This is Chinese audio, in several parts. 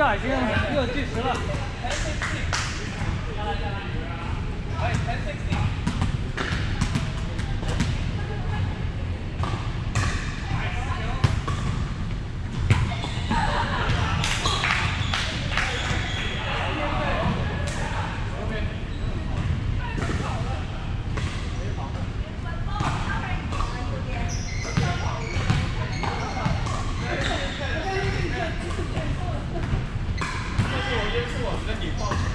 已经又计时了。那，你们。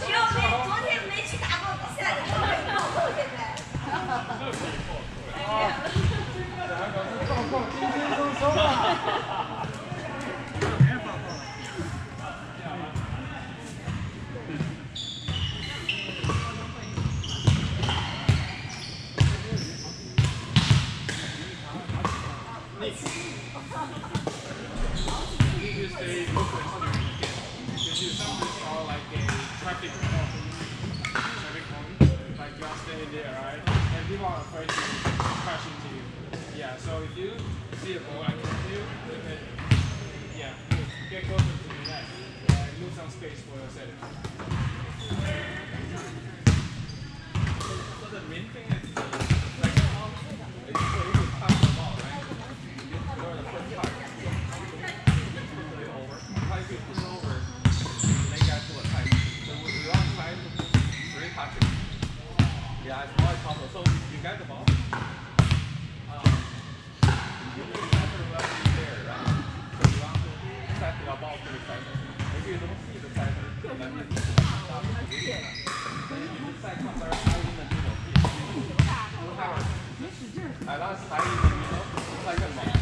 只要没昨天没去打棒子，现在。哈哈哈哈哈。哈哈哈哈哈。right? And people are afraid to crash into you. Yeah, so if you see a ball I can do, yeah, get closer to the net and move some space for your. So the main thing 该怎么？啊，你这个要保持在，然后你往中间再不要保持在，而且东西的在，咱们那直接，咱们在上边儿挨的这种，不是大头，不是大头，你使劲，哎，那是挨的，你都挨着吗？